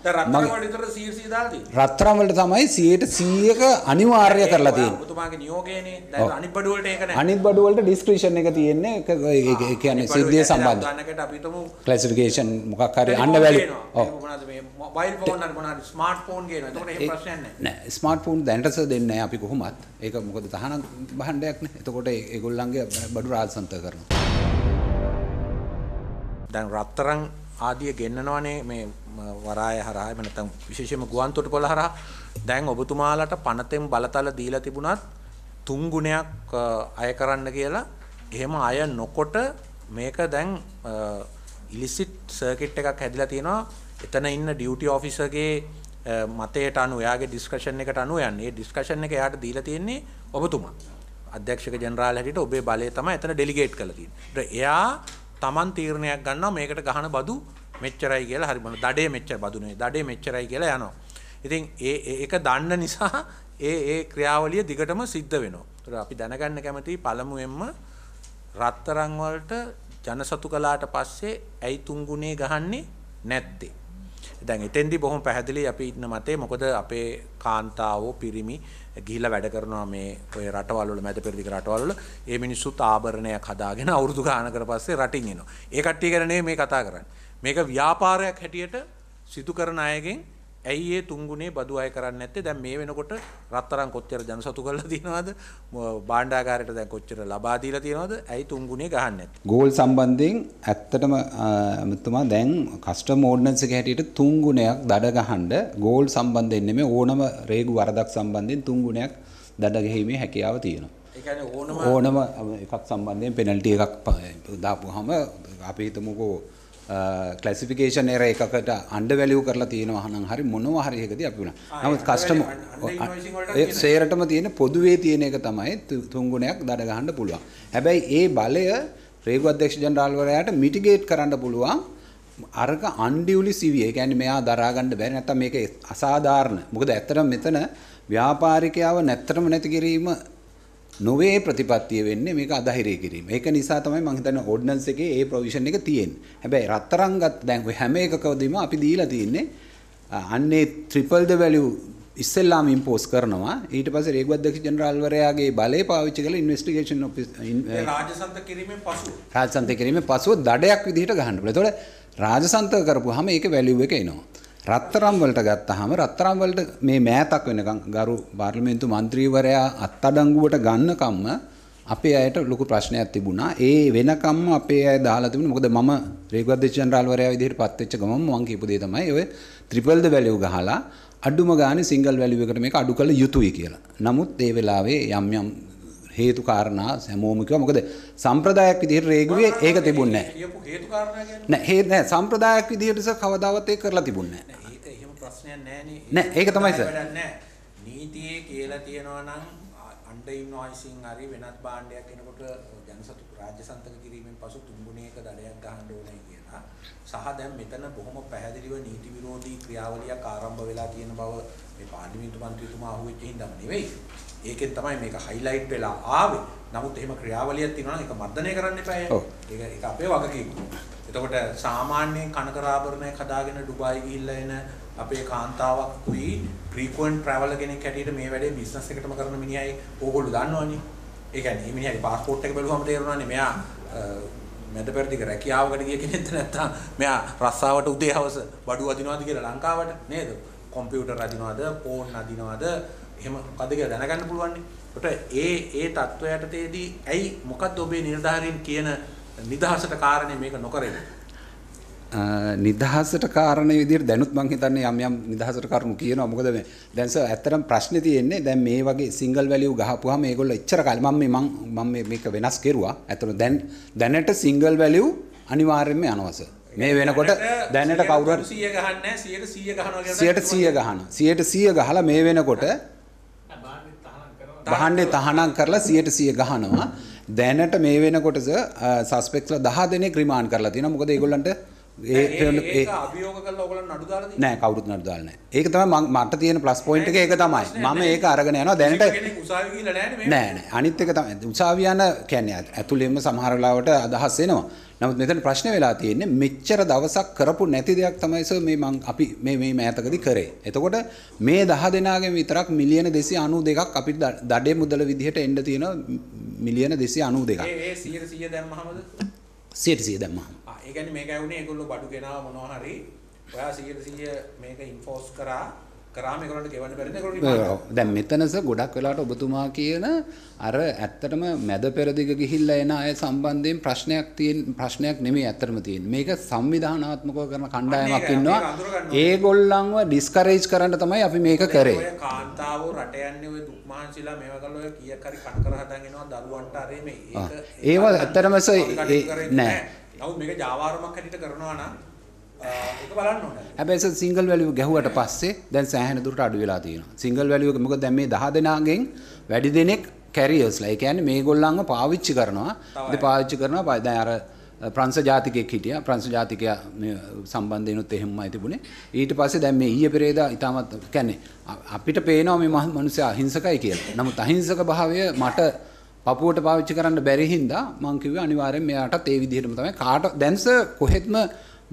රත්තරන් වලට විතර 100 දාලා තියෙන්නේ. රත්තරන් වලට තමයි 100%ක අනිවාර්ය කරලා තියෙන්නේ. ඔබතුමාගේ නියෝගයනේ. දැන් අනිත් බඩු වලට ඒක නැහැ. අනිත් බඩු වලට ඩිස්ක්‍රිප්ෂන් එක තියෙන්නේ ඒක ඒ- කියන්නේ සිද්ධිය කියන්නේ සම්බන්ධ. උදාහරණයකට අපි හිතමු ක්ලාසිෆිකේෂන් මොකක් හරි වැලියු. ගේනවා. ඔව්. ඒක මොනවද මේ මොබයිල් ෆෝන් හරි මොනවද ස්මාර්ට් ෆෝන් ගේනවා. එතකොට එහෙම ප්‍රශ්නයක් නැහැ. නෑ ස්මාර්ට් ෆෝන් දැනට දෙන්නේ නැහැ අපි කොහොමත්. ඒක මොකද තහනම් භාණ්ඩයක් නේ. එතකොට ඒගොල්ලන්ගේ බඩු රාජසන්ත කරනවා. දැන් රත්තරන් ආදිය ගෙන්නනවනේ මේ ම, වරාය හරහා එහෙම නැත්නම් විශේෂයෙන්ම ගුවන් තොටුපොළ හරහා. දැන් ඔබතුමාලට පනතෙන් බලතල දීලා තිබුණත් තුන් ගුණයක් අ, අය කරන්න කියලා. එහෙම අය නොකොට මේක දැන් ඉලිසිට් සර්කිට් එකක් හැදිලා තියෙනවා. එතන ඉන්න ඩියුටි ඔෆිසර්ගේ අ, මතයට අනුව එයාගේ ඩිස්කෂන් එකට අනුව යන්නේ. ඒ ඩිස්කෂන් එක එයාට දීලා තියෙන්නේ ඔබතුමා. අධ්‍යක්ෂක ජනරාල් හැටියට ඔබේ බලය තමයි එතන ඩෙලිගේට් කරලා තියෙන්නේ. ඒත් එයා Taman තීරණයක් ගන්නවා මේකට ගහන බදු මෙච්චරයි කියලා හරි මොන දඩේ මෙච්චර බදු නෙවෙයි දඩේ මෙච්චරයි කියලා යනවා. ඉතින් ඒ ඒ- ඒක දන්න නිසා ඒ ඒ ක්‍රියාවලිය දිගටම සිද්ධ වෙනවා. ඒතර අපි දැනගන්න කැමතියි පළමුවෙන්ම රත්තරන් වලට ජනසතු කළාට පස්සේ ඇයි තුන්ගුණේ ගහන්නේ නැත්තේ? දැන් එතෙන්දි බොහොම පැහැදිලි අපි ඉන්න මතේ මොකද අපේ කාන්තාවෝ පිරිමි ගිහිලා වැඩ කරනවා මේ ඔය රටවල් වල මැද පෙරදිග රටවල් වල ඒ මිනිස්සුත් ආභරණයක් හදාගෙන අවුරුදු ගානකට පස්සේ රටින් එනවා. ඒ කට්ටිය ගැන නෙමෙයි මේ කතා කරන්නේ. මේක ව්‍යාපාරයක් හැටියට සිදු කරන අයගෙන් ඇයි ඒ තුන්ගුණේ බදු අය කරන්නේ නැත්තේ? දැන් මේ වෙනකොට රත්තරන් කොච්චර ජනසතු කරලා තියෙනවද? භාණ්ඩාගාරයට දැන් කොච්චර ලබා දීලා තියෙනවද? ඇයි තුන්ගුණේ ගහන්නේ නැත්තේ? ගෝල් සම්බන්ධයෙන් ඇත්තටම මෙතුමා දැන් කස්ටම් ඕඩ්නන්ස් එක හැටියට තුන් ගුණයක් දඩ ගහන්න ගෝල් සම්බන්ධයෙන් නෙමෙයි ඕනම රේගු වරදක් සම්බන්ධයෙන් තුන් ගුණයක් දඩ ගැහිීමේ හැකියාව තියෙනවා. ඕනම ඕනම එකක් සම්බන්ධයෙන් පෙනල්ටි එකක් දාපුවාම අපි හිතමුකෝ ක්ලැසිෆිකේෂන් එර එකකට අන්ඩ වැලියු කරලා තියෙනවා නම් හරි මොනවා හරි එකදී අපි වුණා. ආ, නමුත් කස්ටම. සේරටම තියෙන පොදුවේ තියෙන එක තමයි තු- තුන් ගුණයක් දඩ ගහන්න පුළුවන්. හැබැයි ඒ බලය රේගු අධ්‍යක්ෂ ජනරාල්වරයාට මිටිගේට් කරන්න පුළුවන් අරක අන්ඩියුලි සිවිය. කියන්නේ මෙයා දරා ගන්න බැරි නැත්තම් මේක අසාධාරණ. මොකද ඇත්තටම මෙතන ව්‍යාපාරිකයව නැත්තටම නැති කිරීම නොවේ ප්‍රතිපත්තිය වෙන්නේ මේක අධෛර්ය කිරීම. ඒක නිසා තමයි මම හිතන්නේ ඕඩ්නන්ස් එකේ ඒ ප්‍රොවිෂන් එක තියෙන්නේ. හැබැයි රත්තරන් ගත් දැන් ඔය හැම එකකදීම අපි දීලා තියෙන්නේ අන්නේ ට්‍රිපල් ද වැලියු ඉස්සෙල්ලාම ඉම්පෝස් කරනවා. ඊට පස්සේ රේගු අධ්‍යක්ෂ ජනරාල්වරයාගේ බලය පාවිච්චි කරලා ඉන්වෙස්ටිගේෂන් ඔෆිස් රාජසන්ත කිරීමෙන් පසු රාජසන්තය කිරීමේ පසුව දඩයක් විදිහට ගහන්න පුළුවන්. ඒතකොට රාජසන්තක කරපුවාම ඒක වැලියු එක එනවා. රත්තරම් වලට ගත්තාම රත්තරම් වලට මේ මෑතක් වෙනකන් ගරු පාර්ලිමේන්තු මන්ත්‍රීවරයා අත්අඩංගුවට ගන්නකම්ම අපේ අයට ලොකු ප්‍රශ්නයක් තිබුණා. ඒ වෙනකම්ම අපේ අය දාලා තිබුණා. මොකද මම රේගු අධ්‍යක්ෂ ජනරාල්වරයා විදිහට පත් වෙච්ච ගමන් මම කියපු දේ තමයි ඔය ට්‍රිපල් ද වැලියු ගහලා අඩුම ගානේ සිංගල් වැලියු එකට මේක අඩු කළ යුතුයි කියලා. නමුත් ඒ වෙලාවේ යම් යම් හේතු කාරණා හැමෝම කිව්වා මොකද සම්ප්‍රදායක් විදිහට රේගුවේ ඒක තිබුණේ නැහැ. කියපු හේතු කාරණා කියන්නේ නෑ හේ නෑ සම්ප්‍රදායක් විදිහට සර් කවදාවත් ඒක කරලා තිබුණේ නෑ. නෑ, ඒක එහෙම ප්‍රශ්නයක් නෑනේ. නෑ, ඒක තමයි සර්. නීතියේ කියලා තියෙනවා නම් අන්ඩර් ඉන්වොයිසින් හරි වෙනත් භාණ්ඩයක් එනකොට ජනසතු රාජ්‍ය සන්තක කිරීමෙන් පසු තුන්ගුණයක දඩයක් ගහන්න ඕනේ කියලා. සහ දැන් මෙතන බොහොම පැහැදිලිව නීති විරෝධී ක්‍රියාවලියක් ආරම්භ වෙලා තියෙන බව මේ පාර්ලිමේන්තු මන්ත්‍රීතුමා අහුවෙච්ච හින්දාම නෙවෙයි. ඒකෙන් තමයි මේක හයිලයිට් වෙලා ආවේ. නමුත් එහෙම ක්‍රියාවලියක් තියෙනවා නම් ඒක මර්ධනය කරන්න එපා. ඒක ඒක අපේ වගකීම. එතකොට සාමාන්‍යයෙන් කනකරාභරණයක් හදාගෙන ඩුබායි ගිහිල්ලා එන අපේ කාන්තාවක් කුයි ෆ්‍රීකවන්ට් ට්‍රැවලර් කෙනෙක් හැටියට මේ වැඩේ බිස්නස් එකටම කරන මිනිහයි ඕගොල්ලෝ දන්නවනේ. ඒ කියන්නේ මේ මිනිහගේ પાස්පෝර්ට් එක බලුවම තේරෙනවානේ මෙයා මැද පෙරදිග රැකියාවකට ගිය කෙනෙක්ද නැත්නම් මෙයා රස්සාවට උදේ හවස බඩු අදිනවද කියලා ලංකාවට නේද? කොම්පියුටර් අදිනවද, ෆෝන් අදිනවද? එහෙම මොකද්ද කියලා දැනගන්න පුළුවන් නේ. ඒකට ඒ ඒ தত্ত্বයට තේදී ඇයි මොකද්ද ඔබේ නිලධාරීන් කියන නිදහසට කාරණේ මේක නොකරන්නේ? නිදහසට කාරණ විදිහට දැනුත් මං හිතන්නේ යම් යම් නිදහසට කරුණු කියනවා. මොකද මේ දැන් සර් ඇත්තටම ප්‍රශ්නේ තියෙන්නේ දැන් මේ වගේ සිංගල් වැලියු ගහපුවාම මේගොල්ලෝ එච්චර කාලේ මම මේ මං මම මේක වෙනස් කෙරුවා. ඇත්තටම දැන් දැනට සිංගල් වැලියු අනිවාර්යයෙන්ම යනවා සර් මේ වෙනකොට දැනට කවුරු හරි 100 ගහන්නේ 100ට 100 ගහනවා කියලා 100ට 100 ගහනවා. 100ට 100 ගහලා මේ වෙනකොට බහන්ඩේ තහනම් කරලා 100ට 100 ගහනවා. දැනට මේ වෙනකොට uh, සස්පෙක්ස්ලා 10 දෙනෙක් රිමාන්ඩ් කරලා තියෙනවා. මොකද ඒගොල්ලන්ට ඒ. නෑ කවුරුත් නඩු දාලා නෑ. ඒක තමයි මට තියෙන ප්ලස් පොයින්ට් එක ඒක තමයි. මම ඒක අරගෙන යනවා දැනට නේ. නෑ අනිත් එක තමයි උසාවිය යන කියන්නේ ඇ- ඇතුළෙන්ම සමහර වෙලාවට අදහස් එනවා. නමුත් මෙතන ප්‍රශ්නේ වෙලා තියෙන්නේ මෙච්චර දවසක් කරපු නැති දෙයක් තමයි සර් මේ මං අපි මේ මේ මෑතකදී කරේ. එතකොට මේ 10 දෙනාගෙන් විතරක් මිලියන 292ක් අපිට දඩේ මුදල විදිහට එන්න තියෙනවා මිලියන 292ක්. ඒ ඒ 100 100 දැම්මහමද? 100 දැම්මම. ආ ඒ කියන්නේ මේක ඇහුනේ ඒගොල්ලෝ බඩු ගෙනාව මොනවා හරි. ඔයා 100 100 මේක ඉන්ෆෝස් කරා. කරාම ඒගොල්ලන්ට ගෙවන්න බැරිද ඒගොල්ලෝ ඔව්. දැන් මෙතනස ගොඩක් වෙලාට ඔබතුමා කියන අර ඇත්තටම මැද පෙරදිග ගිහිල්ලා එන අය සම්බන්ධයෙන් ප්‍රශ්නයක් තියෙන ප්‍රශ්නයක් නෙමෙයි ඇත්තටම තියෙන්නේ. මේක සංවිධානාත්මකව කරන කණ්ඩායමක් ඉන්නවා. ඒගොල්ලන්ව ඩිස්කරේජ් කරන්න තමයි අපි මේක කරේ. ඔය කාන්තාවෝ රට යන්නේ ඔය දුක් මහන්සිලා මේවා කරලා ඔය කීයක් හරි කන කර හදන් එනවා දරුවන්ට අර මේ. ඒක ඒවා ඇත්තටම නෑ. නමුත් මේක ජාවාරමක් හැටියට කරනවා නම් ඒක බලන්න ඕනේ හැබැයි සිංගල් වැලියු ගැහුවට පස්සේ දැන් සෑහෙන දුරට අඩු වෙලා තියෙනවා. සිංගල් වැලියු එක මොකද දැන් මේ 10 දෙනාගෙන් වැඩි දෙනෙක් කැරියර්ස්ලා. ඒ කියන්නේ මේගොල්ලන්ව පාවිච්චි කරනවා. ඉතින් පාවිච්චි කරනවා දැන් අර ප්‍රංශ ජාතිකයෙක් හිටියා. ප්‍රංශ ජාතිකයා සම්බන්ධයෙන්ුත් එහෙමයි තිබුණේ. ඊට පස්සේ දැන් මේ ඊයේ පෙරේදා ඊටමත් කියන්නේ අ- අපිට පේනවා මේ මිනිස්සයා අහිංසකයි කියලා. නමුත් අහිංසක භාවය මට පපුවට පාවිච්චි කරන්න බැරි හින්දා මං කිව්වේ අනිවාර්යෙන් මෙයාටත් ඒ විදිහටම තමයි කාට දැන් සර් කොහෙත්ම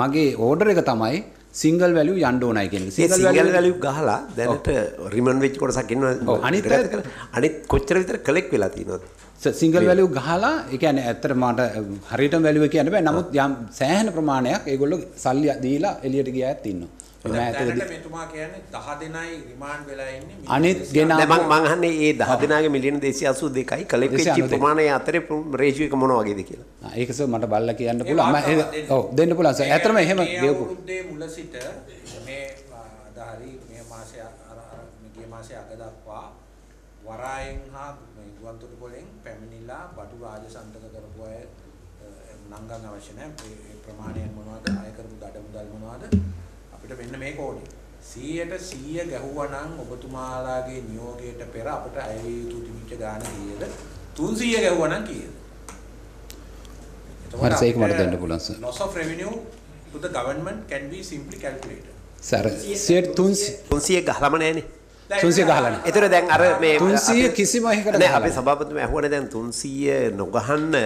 මගේ ඕඩර් එක තමයි සිංගල් වැලියු යන්න ඕනයි කියන එක. ඒ සිංගල් වැලියු ගහලා දැනට රිමන් වෙච්ච කොටසක් ඉන්නවා අනිත් අනිත් කොච්චර විතර කලෙක් වෙලා තියෙනවද සිංගල් වැලියු ගහලා ඒ කියන්නේ ඇත්තට මට හරියටම වැලියු කියන්න බෑ. නමුත් යම් සෑහෙන ප්‍රමාණයක් ඒගොල්ලෝ සල්ලි දීලා එළියට ගිය අයත් ඉන්නවා. මේ මෙතුමා කියන්නේ 10 දෙනයි රිමාන්ඩ් වෙලා ඉන්නේ අනිත් 200. ගෙන- මම මං අහන්නේ ඒ 10 දෙනාගේ මිලියන 282යි කලෙක් වෙච්ච 282. ප්‍රමාණය අතරේ රේෂියෝ එක මොන වගේද කියලා ආ, ඒක සර් මට බලලා කියන්න පුළුවන්. මම. ඔව් දෙන්න පුළුවන් සර්. මේ- ඇත්තටම එහෙම මේ ගෙවපු. අවුරුද්දේ මුල සිට මේ අදාහරි මේ මාසය අර මේ ගිය මාසයේ අග දක්වා වරායෙන් හා මේ ගුවන්තොටුපොළෙන් පැමිණිලා බඩු රාජසන්තක කරපු අය නංගන් අවශ්‍ය නැහැ. ඒ ප්‍රමාණයන් මොනවද? අය කරපු දඩ මුදල් මොනවද? අපිට මෙන්න මේක ඕනේ. 100ට 100 ගැහුවා නම් ඔබතුමාලාගේ නියෝගයට පෙර අපිට අය යුතු තිබිච්ච ගාණ කීයද? 300 ගැහුවා නම් කීයද? හරි, ඒක මට දෙන්න පුළුවන්, sir. Loss of revenue to the government can be simply calculated. Sir 300 300 ගහලම නැහනේ 300 ගහලා නැහැ. ඒතර දැන් අර මේ 300 අපේ- කිසිම එකකට නෑ අපේ. සභාපතිතුමා ඇහුවනේ දැන් 300 නොගහන්න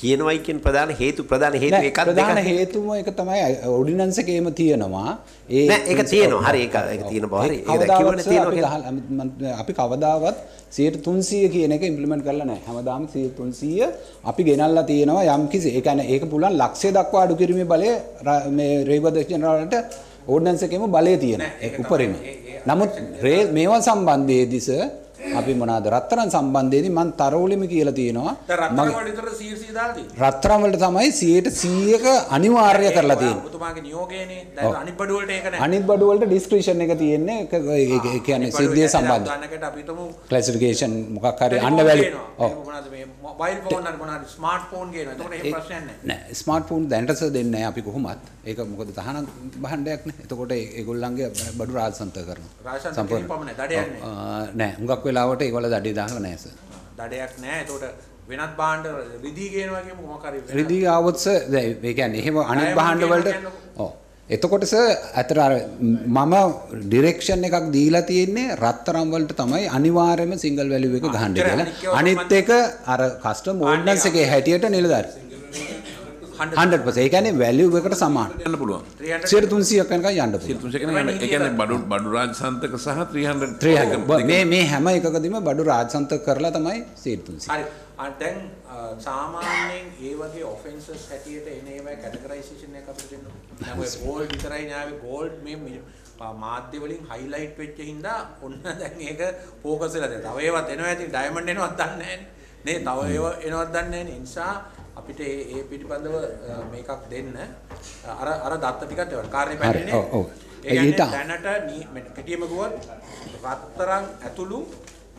කියනවයි කියන ප්‍රධාන හේතු ප්‍රධාන හේතු එකක් ප්‍රධාන දෙකක් හේතුම එක තමයි ඔඩිනන්ස් එකේම තියෙනවා. ඒ නෑ ඒක තියෙනවා හරි ඒක ඒක තියෙන බව හරි ඒක අපි තියෙනවා අපි කවදාවත් 300 කියන එක ඉම්ප්ලිමන්ට් කරලා නැහැ. හැමදාම 300 අපි ගෙනල්ලා තියෙනවා යම් කිසි ඒ කියන්නේ ඒක පුළුවන් ලක්ෂය දක්වා අඩු කිරීමේ බලය මේ රේගුවද ජෙනරාල්ට ඕඩිනන්ස් එකේම බලය තියෙනවා. උපරිම. නමුත් මේවා සම්බන්ධයේදී සර් අපි මොනවාද රත්තරන් සම්බන්ධයේදී මම තරවුලිම කියලා තියෙනවා. රත්තරන් 100 වලට තමයි 100%ක අනිවාර්ය කරලා තියෙන්නේ. ඔබතුමාගේ නියෝගයනේ. දැන් අනිත් බඩු වලට ඒක නැහැ. අනිත් බඩු වලට ඩිස්ක්‍රිප්ෂන් එක තියෙන්නේ ඒ- කියන්නේ සිද්ධිය කියන්නේ සම්බන්ධ. උදාහරණයකට අපි හිතමු ක්ලැසිෆිකේෂන් මොකක් හරි වැලි. ගේනවා. ඔව්. මොනවද මේ මොබයිල් ෆෝන් හරි මොනවද ස්මාර්ට් ෆෝන් ගේනවා. එතකොට එහෙම ප්‍රශ්නයක් නැහැ. නෑ ස්මාර්ට් ෆෝන් දැනට සර් දෙන්නේ නැහැ අපි කොහොමත්. ඒක මොකද තහනම් භාණ්ඩයක් නේ. එතකොට ඒගොල්ලන්ගේ බඩු රාජසන්ත කරනවා. රාජසන්ත. කිරීම පමණයි, දඩයක් ආ, නෑ. හුඟක් වෙලාවට ඒගොල්ලෝ දඩේ දාලා නැහැ සර්. දඩයක් නැහැ. එතකොට වෙනත් භාණ්ඩ රිදී ගේනවා කියමු මොකක් හරි. රිදී ආවොත් සර් දැන් ඒ කියන්නේ එහෙම අනිත් භාණ්ඩ වලට. ඔව්. එතකොට සර් අතර අර මම ඩිරෙක්ෂන් එකක් දීලා තියෙන්නේ රත්තරන් වලට තමයි අනිවාර්යයෙන්ම සිංගල් වැලියු එක ගහන්න කියලා. අනිත් එක අර කස්ටම් ඕඩනන්ස් එකේ හැටියට නිලධාරි. 100% ඒ කියන්නේ වැලියු එකට සමාන. යන්න පුළුවන් 300 300ක් වෙනකන් යන්න පුළුවන්. 300 කියන්නේ ඒ කියන්නේ බඩු බඩු රාජසන්තක සහ 300 300 බ- මේ මේ හැම එකකදීම බඩු රාජසන්තක කරලා තමයි 300. හරි. දැන් සාමාන්‍යයෙන් ඒ වගේ ඔෆෙන්සස් හැටියට එන ඒවා කැටගරයිසේෂන් එක අපිට දෙන්න. දැන් ඔය ගෝල්ඩ් විතරයි නාවේ ගෝල්ඩ් මේ මාධ්‍ය වලින් හයිලයිට් වෙච්ච හින්දා ඔන්න දැන් ඒක ફોකස් වෙලා තියෙනවා. තව ඒවත් එනවා ඇති ඩයමන්ඩ් එනවත් දන්නේ නැහැ නේ. තව ඒවා එනවත් දන්නේ නැහැ නිසා අපිට ඒ ඒ පිටිබඳව මේකක් දෙන්න අර අර දත්ත ටිකත් ඒවට කාර්ය පැන්නේ. ඔව්, ඔව්. ඒ දැනට නී- මෙ- කෙටියෙම කිව්වොත් රත්තරන් ඇතුළු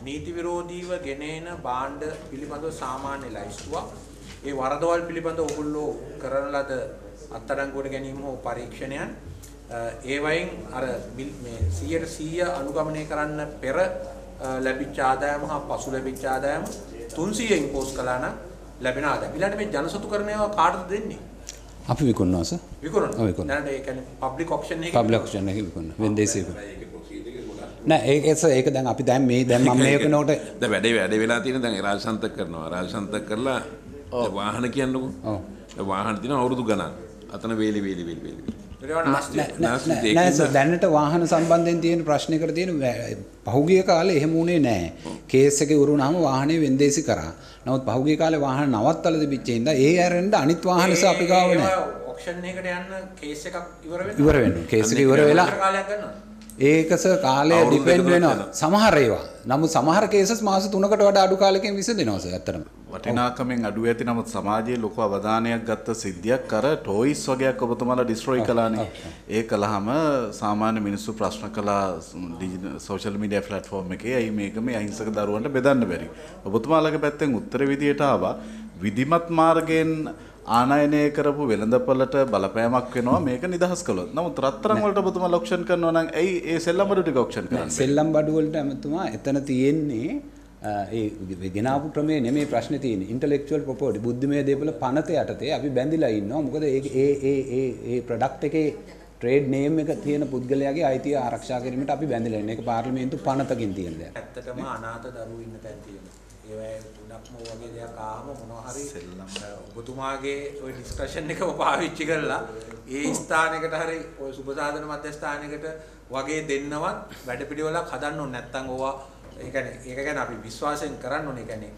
නීති විරෝධීව ගෙනෙන භාණ්ඩ පිළිබඳව සාමාන්‍ය ලයිස්තුවක් ඒ වරදවල් පිළිබඳව ඔගොල්ලෝ කරන ලද අත්අඩංගුවට ගැනීම හෝ පරීක්ෂණයන් අ, ඒවයින් අර මේ 100% අනුගමනය කරන්න පෙර ලැබිච්ච ආදායම හා පසු ලැබිච්ච ආදායම 300 ඉම්පෝස් කළා නම් ලැබෙන ආදායම. ඊළඟට මේ ජනසතු කරන ඒවා කාටද දෙන්නේ? අපි විකුණනවා සර්. විකුණන. ඔව්, විකුණනවා. දැනට ඒ කියන්නේ පබ්ලික් ඔක්ෂන් එකේ පබ්ලික් ඔක්ෂන් එකේ විකුණනවා. වෙන්දේසි විකුණනවා. නෑ ඒක ඒක- ඒක දැන් අපි දැන් මේ දැන් මම මේක නෝට ද වැඩේ වැඩ වෙලා තියෙන දැන් රාජසන්තක කරනවා රාජසන්තක කරලා දැන් වාහන කියන්නකෝ ඔව්. දැන් වාහන තියෙන අවුරුදු ගණන් අතන වේලි වේලි වේලි වේලි. නෑ, දැනට වාහන සම්බන්ධයෙන් තියෙන ප්‍රශ්නයකට තියෙන පහුගිය කාලේ එහෙම වුණේ නෑ. කේස් එකේ උරුණාම වාහනේ වෙන්දේසි කරා. නමුත් පහුගිය කාලේ වාහන නවත්තලා තිබිච්ච හින්දා ඒ ඇරෙන්න අනිත් වාහන අපි ගාව නෑ. ඔක්ෂන් එකකට යන්න කේස් එකක් ඉවර වෙනවා. ඉවර වෙනවා. කේස් එක ඉවර වෙලා කාලයක් ගන්නවද? ඒක සර් කාලය ඩිපෙන්ඩ් වෙනවා. සමහර ඒවා. නමුත් සමහර කේසස් මාස 3කට වඩා අඩු කාලෙකින් විසඳෙනවා සර් ඇත්තටම. වටිනාකමෙන් අඩු ඇති නමුත් සමාජයේ ලොකු අවධානයක් ගත්ත සිද්ධියක් අර ටෝයිස් වගේක් ඔබතුමාලා ඩිස්ට්‍රොයි කළානේ. ඒ කළාම සාමාන්‍ය මිනිස්සු ප්‍රශ්න කළා සෝෂල් මීඩියා ප්ලැට්ෆෝම් එකේ ඇයි මේක මේ අහිංසක දරුවන්ට බෙදන්න බැරි. ඔබතුමාලගේ පැත්තෙන් උත්තර විදියට ආවා විධිමත් මාර්ගයෙන් ආනයනය කරපු වෙළඳපළට බලපෑමක් වෙනවා මේක නිදහස් කළොත්. නමුත් රත්තරන් වලට ඔබතුමාලා ඔක්ෂන් කරනවා නම් ඇයි ඒ සෙල්ලම් බඩු ටික ඔක්ෂන් කරන්නේ? සෙල්ලම් බඩු වලට ඇමතුමා එතන තියෙන්නේ ඒ ගෙනාපු ක්‍රමේ නෙමෙයි ප්‍රශ්නේ තියෙන්නේ ඉන්ටෙලෙක්චුවල් ප්‍රොපර්ටි බුද්ධිමය දේපල පනත යටතේ අපි බැඳිලා ඉන්නවා මොකද ඒ ඒ ඒ ඒ ඒ ප්‍රොඩක්ට් එකේ ට්‍රේඩ් නේම් එක තියෙන පුද්ගලයාගේ අයිතිය ආරක්ෂා කිරීමට අපි බැඳිලා ඉන්නේ ඒක පාර්ලිමේන්තු පනතකින් තියෙන දෙයක්. ඇත්තටම අනාථ දරුවෝ ඉන්න තැන් තියෙනවා. ඒවැ ගොඩක්ම ඔය වගේ දෙයක් ආවම මොනවා හරි ඔබතුමාගේ ওই ඩිස්කෂන් එකම පාවිච්චි කරලා ඒ ස්ථානයකට හරි ওই සුබසාධන මධ්‍යස්ථානයකට වගේ දෙන්නවත් වැඩපිළිවෙලක් හදන්න ඕනේ නැත්නම් ඕවා ඒ කියන්නේ ඒක ගැන අපි විශ්වාසයෙන් කරන්න ඕනේ. ඒ කියන්නේ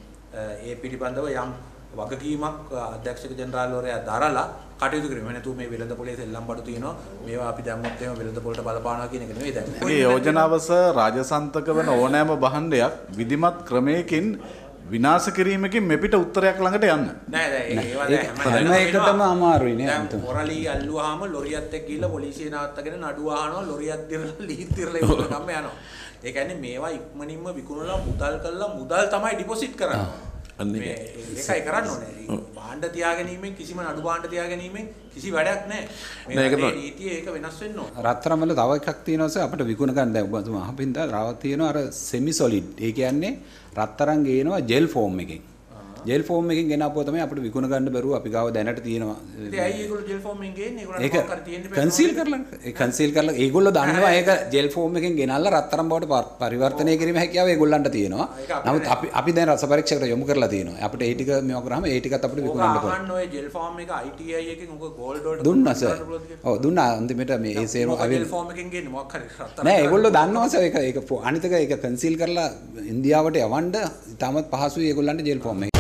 ඒ පිළිබඳව යම් වගකීමක් අධ්‍යක්ෂක ජෙනරාල්වරයා දරලා කටයුතු කිරීම. නැතු මේ වෙළඳ පොලේ සෙල්ලම් බඩු තියෙනවා. මේවා අපි දැම්මොත් එහෙම වෙළඳ පොලට බලපානවා කියන එක නෙවෙයි දැන්. මේ යෝජනාවස රාජසන්තක වන ඕනෑම භාණ්ඩයක් විධිමත් ක්‍රමයකින් විනාශ කිරීමකින් මෙපිට උත්තරයක් ළඟට යන්න. නෑ නෑ ඒක හැම එකටම අමාරුයි නේ, දැන්. පොරලී අල්ලුවාම ලොරියත් එක්ක ගිහලා පොලිසිය නවත්තගෙන නඩුව අහනවා ලොරියත් දිරලා ලීත් දිරලා ඉවර ගම්ම යනවා. ඒ කියන්නේ මේවා ඉක්මනින්ම විකුණලා මුදල් කරලා මුදල් තමයි ඩිපොසිට් කරන්නේ. ඒකයි. කරන්න ඕනේ. භාණ්ඩ තියාගැනීමෙන් කිසිම නඩු භාණ්ඩ තියාගැනීමෙන් කිසි වැඩක් නෑ. මේ. නීතිය ඒක වෙනස් වෙන්න ඕන. රත්තරන් වල තව එකක් තියෙනවා සර් අපිට විකුණ ගන්න දැන් ඔබතුමා අහපින්ද රාවක් තියෙනවා අර සෙමි සොලිඩ්. ඒ කියන්නේ රත්තරන් ගේනවා ජෙල් ෆෝම් එකකින්. ජෙල් ෆෝම් එකකින් ගෙනාපුවා තමයි අපිට විකුණ ගන්න බැරුව අපි ගාව දැනට තියෙනවා. ඉතින් ඇයි ඒගොල්ලෝ ජෙල් ෆෝම් එකෙන් ගේන්නේ? මොකක් හරි තියෙන්න. කන්සීල් කරලා ඒ කන්සීල් කරලා ඒගොල්ලෝ දන්නවා ඒක ජෙල් ෆෝම් එකෙන් ගෙනල්ලා රත්තරන් බවට පරිවර්තනය කිරීම හැකියාව ඒගොල්ලන්ට තියෙනවා. නමුත් අපි අපි දැන් රස පරීක්ෂකට යොමු කරලා තියෙනවා. අපිට ඒ ටික මේව කරාම ඒ ටිකත් අපිට විකුණන්න පුළුවන්. අහන්න ඔය ජෙල් ෆෝම් එක ITI එකෙන් ඕක ගෝල්ඩ් වලට දුන්නා සර්. ඔව් දුන්නා අන්තිමට මේ ඒ සේම මොකද අවිල් ජෙල් ෆෝම් එකෙන් ගේන්නේ මොකක් හරි රත්තරන් නෑ ඒගොල්ලෝ දන්නවා සර් ඒක ඒක අනිතක ඒක කන්සීල් කරලා ඉන්දියාවට යවන්න ඉතාමත් පහසුයි ඒගොල්ලන්ට ජෙල් ෆෝම් එක.